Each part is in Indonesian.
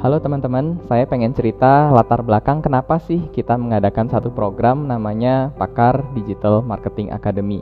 Halo teman-teman, saya pengen cerita latar belakang kenapa sih kita mengadakan satu program namanya Pakar Digital Marketing Academy.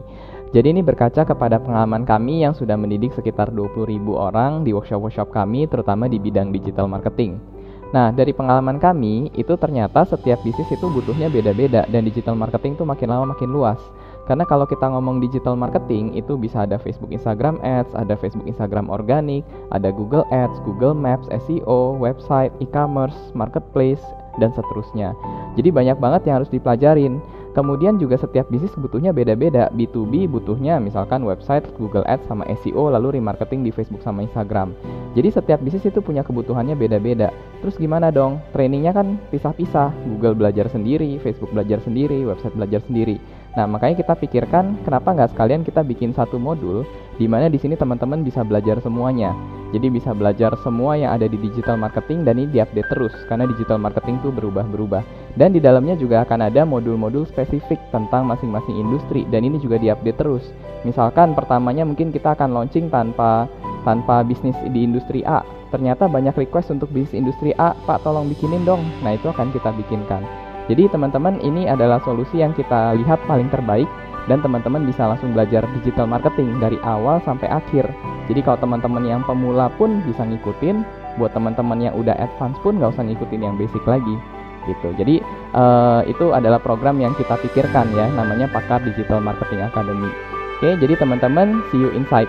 Jadi ini berkaca kepada pengalaman kami yang sudah mendidik sekitar 20.000 orang di workshop-workshop kami terutama di bidang digital marketing. Nah, dari pengalaman kami, itu ternyata setiap bisnis itu butuhnya beda-beda dan digital marketing itu makin lama makin luas. Karena kalau kita ngomong digital marketing itu bisa ada Facebook Instagram Ads, ada Facebook Instagram organik, ada Google Ads, Google Maps, SEO, website, e-commerce, marketplace, dan seterusnya. Jadi banyak banget yang harus dipelajarin. Kemudian juga setiap bisnis butuhnya beda-beda. B2B butuhnya misalkan website, Google Ads sama SEO, lalu remarketing di Facebook sama Instagram. Jadi setiap bisnis itu punya kebutuhannya beda-beda. Terus gimana dong? Trainingnya kan pisah-pisah. Google belajar sendiri, Facebook belajar sendiri, website belajar sendiri. Nah, makanya kita pikirkan kenapa nggak sekalian kita bikin satu modul di mana di sini teman-teman bisa belajar semuanya. Jadi bisa belajar semua yang ada di digital marketing dan ini diupdate terus karena digital marketing itu berubah-berubah. Dan di dalamnya juga akan ada modul-modul spesifik tentang masing-masing industri dan ini juga diupdate terus. Misalkan pertamanya mungkin kita akan launching tanpa tanpa bisnis di industri A. Ternyata banyak request untuk bisnis industri A, Pak tolong bikinin dong. Nah, itu akan kita bikinkan. Jadi teman-teman ini adalah solusi yang kita lihat paling terbaik dan teman-teman bisa langsung belajar digital marketing dari awal sampai akhir. Jadi kalau teman-teman yang pemula pun bisa ngikutin, buat teman-teman yang udah advance pun nggak usah ngikutin yang basic lagi gitu. Jadi uh, itu adalah program yang kita pikirkan ya, namanya Pakar Digital Marketing Academy. Oke, jadi teman-teman see you inside.